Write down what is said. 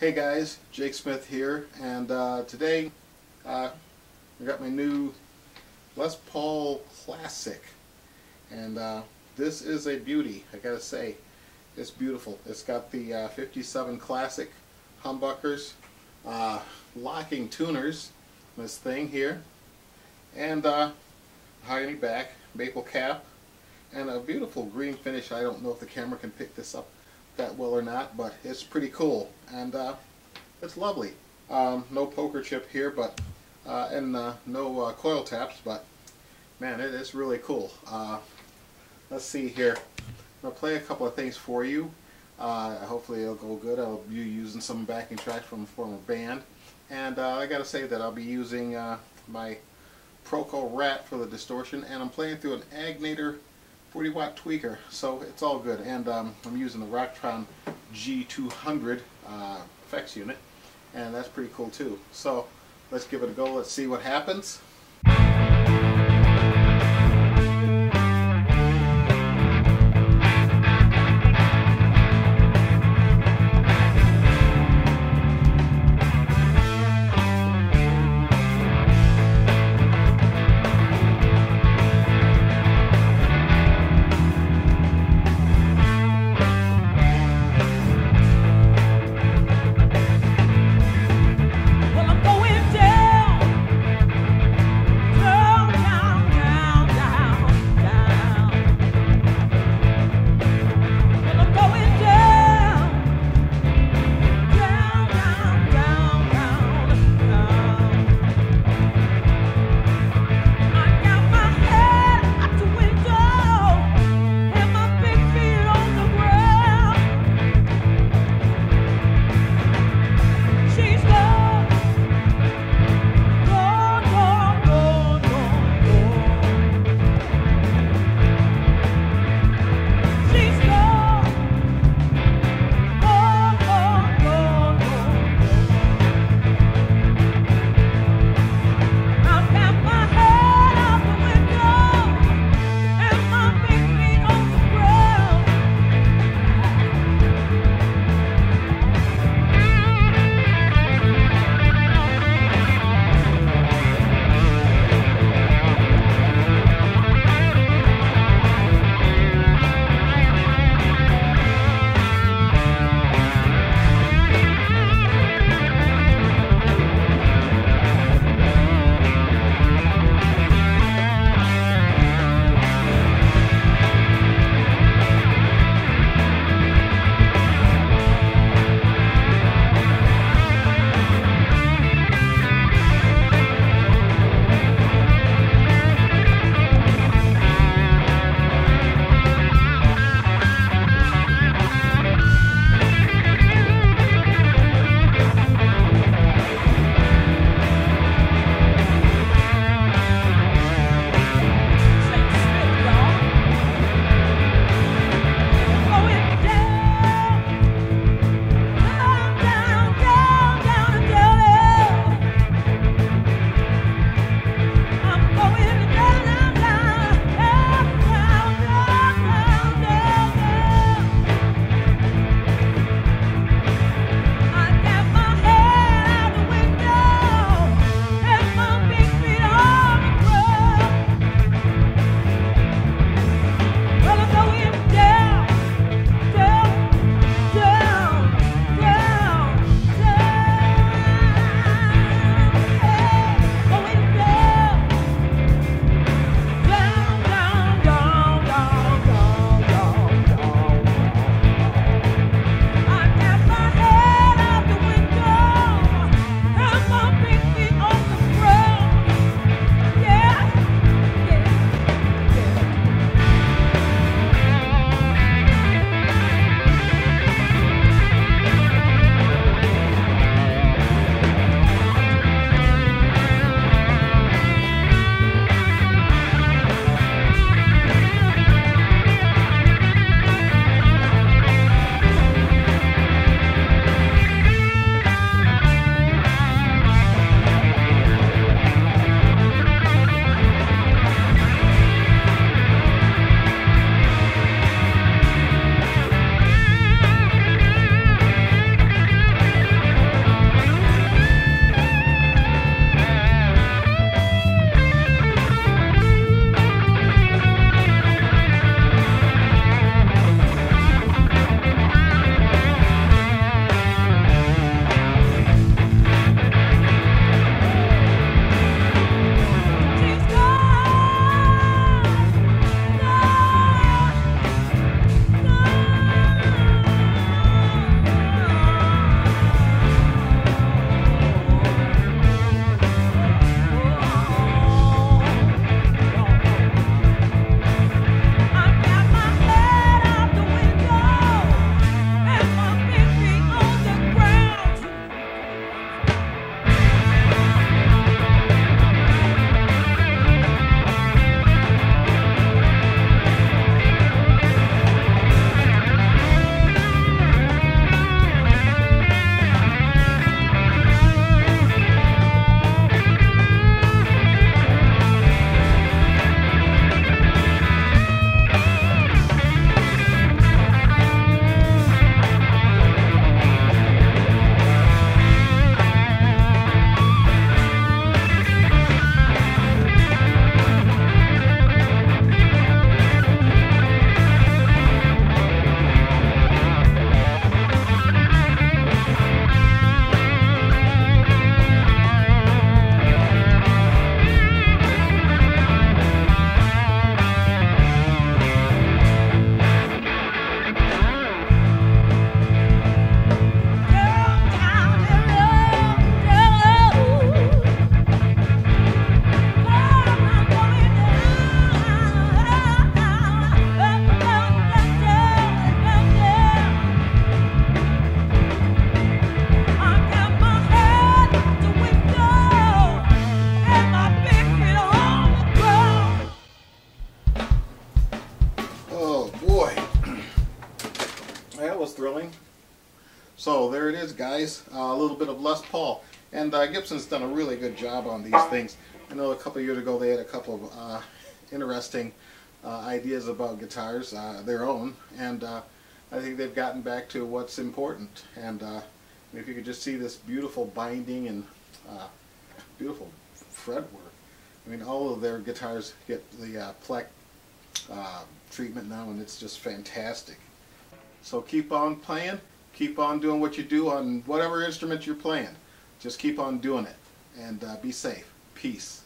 Hey guys, Jake Smith here, and uh, today uh, I got my new Les Paul Classic, and uh, this is a beauty. I gotta say, it's beautiful. It's got the uh, 57 Classic humbuckers, uh, locking tuners, this thing here, and uh, mahogany back, maple cap, and a beautiful green finish. I don't know if the camera can pick this up that well or not, but it's pretty cool and uh, it's lovely. Um, no poker chip here, but uh, and uh, no uh, coil taps, but man, it is really cool. Uh, let's see here. I'm gonna play a couple of things for you. Uh, hopefully it'll go good. I'll be using some backing tracks from a former band, and I gotta say that I'll be using my Proco Rat for the distortion, and I'm playing through an Egnater 40 watt tweaker so it's all good. And um, I'm using the Rocktron G200 uh, effects unit and that's pretty cool too. So let's give it a go. Let's see what happens So there it is, guys. Uh, a little bit of Les Paul. And uh, Gibson's done a really good job on these things. I know a couple years ago they had a couple of uh, interesting uh, ideas about guitars, uh, their own, and uh, I think they've gotten back to what's important. And if you could just see this beautiful binding and beautiful fretwork. I mean, all of their guitars get the uh, treatment now, and it's just fantastic. So keep on playing, keep on doing what you do on whatever instrument you're playing. Just keep on doing it, and uh, be safe. Peace.